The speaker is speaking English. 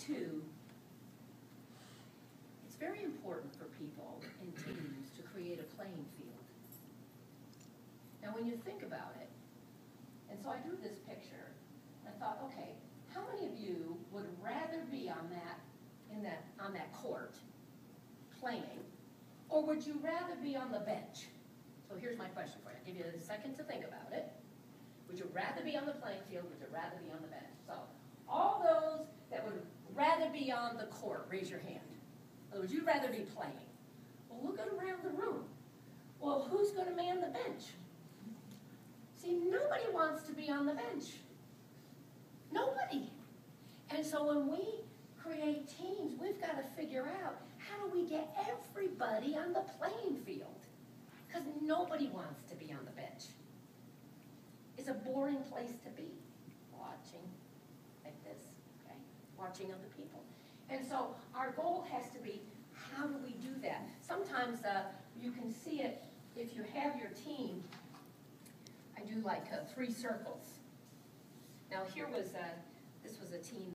two, it's very important for people in teams to create a playing field. Now, when you think about it, and so I drew this picture, I thought, okay, how many of you would rather be on that, in that, on that court, playing, or would you rather be on the bench? So here's my question for you, I'll give you a second to think about it. Would you rather be on the playing field, would you rather be on the bench? So, all those that would rather be on the court, raise your hand. Or would you'd rather be playing? Well, look around the room. Well, who's gonna man the bench? See, nobody wants to be on the bench. Nobody. And so when we create teams, we've got to figure out how do we get everybody on the playing field? Because nobody wants to be on the bench. It's a boring place to be, watching like this, okay? Watching other people. And so our goal has to be, how do we do that? Sometimes uh, you can see it if you have your team. I do like uh, three circles. Now here was, uh, this was a team